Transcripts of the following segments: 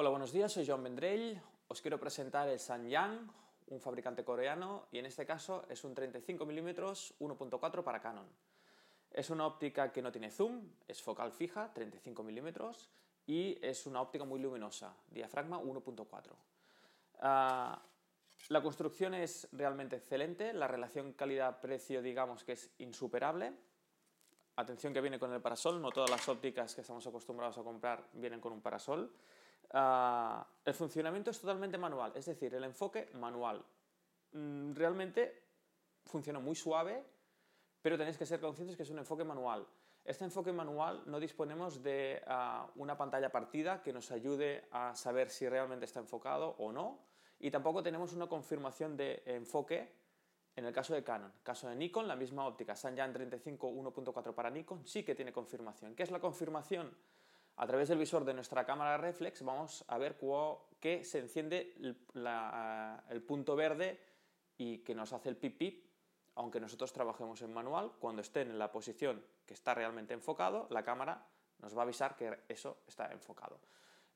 Hola, buenos días, soy Joan Vendrell. Os quiero presentar el Sanyang, un fabricante coreano, y en este caso es un 35 mm 1.4 para Canon. Es una óptica que no tiene zoom, es focal fija, 35 mm, y es una óptica muy luminosa, diafragma 1.4. Ah, la construcción es realmente excelente, la relación calidad-precio digamos que es insuperable. Atención que viene con el parasol, no todas las ópticas que estamos acostumbrados a comprar vienen con un parasol. Ah, el funcionamiento es totalmente manual, es decir, el enfoque manual. Mm, realmente funciona muy suave, pero tenéis que ser conscientes que es un enfoque manual. Este enfoque manual no disponemos de ah, una pantalla partida que nos ayude a saber si realmente está enfocado o no, y tampoco tenemos una confirmación de enfoque en el caso de Canon. Caso de Nikon, la misma óptica, Sanyan 35 1.4 para Nikon, sí que tiene confirmación. ¿Qué es la confirmación? A través del visor de nuestra cámara reflex vamos a ver que se enciende el, punto verde y que nos hace el pip pip, aunque nosotros trabajemos en manual, cuando estén en la posición que está realmente enfocado, la cámara nos va a avisar que eso está enfocado.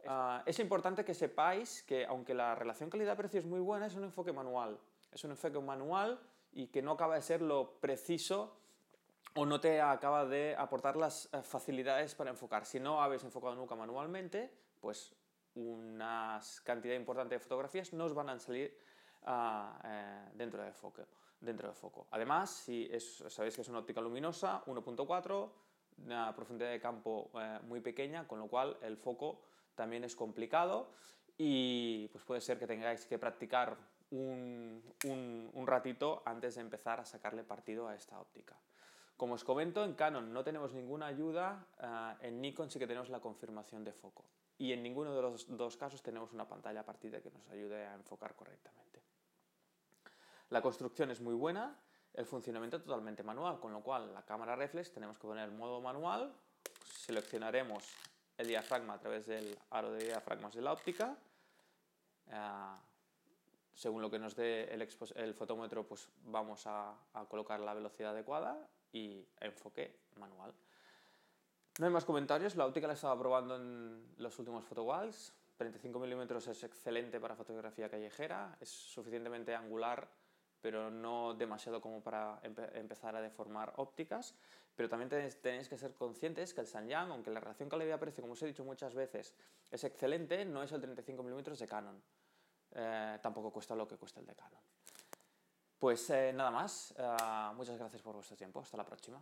Ah, es importante que sepáis que aunque la relación calidad-precio es muy buena, es un enfoque manual. Es un enfoque manual y que no acaba de ser lo preciso o no te acaba de aportar las eh, facilidades para enfocar. Si no habéis enfocado nunca manualmente, pues una cantidad importante de fotografías no os van a salir ah, eh, dentro, de foco, dentro de foco. Además, si sabéis que es una óptica luminosa, 1.4, una profundidad de campo eh, muy pequeña, con lo cual el foco también es complicado y pues puede ser que tengáis que practicar un, un ratito antes de empezar a sacarle partido a esta óptica. Como os comento, en Canon no tenemos ninguna ayuda, eh, en Nikon sí que tenemos la confirmación de foco. Y en ninguno de los dos casos tenemos una pantalla partida que nos ayude a enfocar correctamente. La construcción es muy buena, el funcionamiento totalmente manual, con lo cual la cámara reflex tenemos que poner modo manual, seleccionaremos el diafragma a través del aro de diafragmas de la óptica, eh, según lo que nos dé el, fotómetro, pues vamos a colocar la velocidad adecuada y enfoque manual. No hay más comentarios, la óptica la estaba probando en los últimos photowalls, 35 mm es excelente para fotografía callejera, es suficientemente angular pero no demasiado como para empezar a deformar ópticas, pero también tenéis, que ser conscientes que el Sanyang, aunque la relación calidad-precio, como os he dicho muchas veces, es excelente, no es el 35 mm de Canon. Eh, tampoco cuesta lo que cuesta el de Canon. Pues eh, nada más, eh, muchas gracias por vuestro tiempo, hasta la próxima.